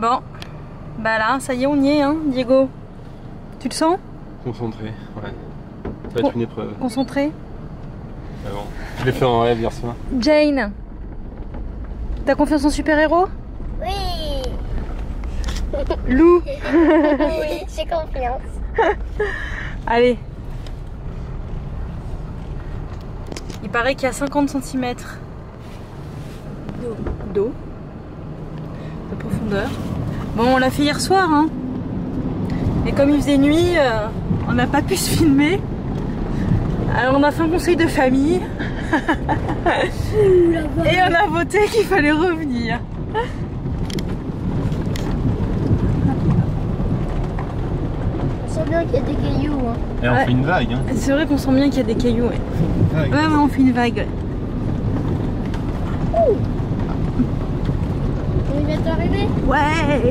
Bon, bah là, ça y est, on y est, hein, Diego. Tu le sens? Concentré, ouais. Ça va être une épreuve. Concentré? Mais bon, je l'ai fait en rêve hier soir. Jane, t'as confiance en super-héros? Oui. Lou oui, j'ai confiance. Allez. Il paraît qu'il y a 50 cm d'eau, de Bon, on l'a fait hier soir, hein. Et comme il faisait nuit, euh, on n'a pas pu se filmer. Alors on a fait un conseil de famille. Et on a voté qu'il fallait revenir. On sent bien qu'il y a des cailloux. Hein. Et on Ouais. fait une vague, hein. C'est vrai qu'on sent bien qu'il y a des cailloux. Ouais, ouais, ouais, on fait une vague. Bientôt Ouais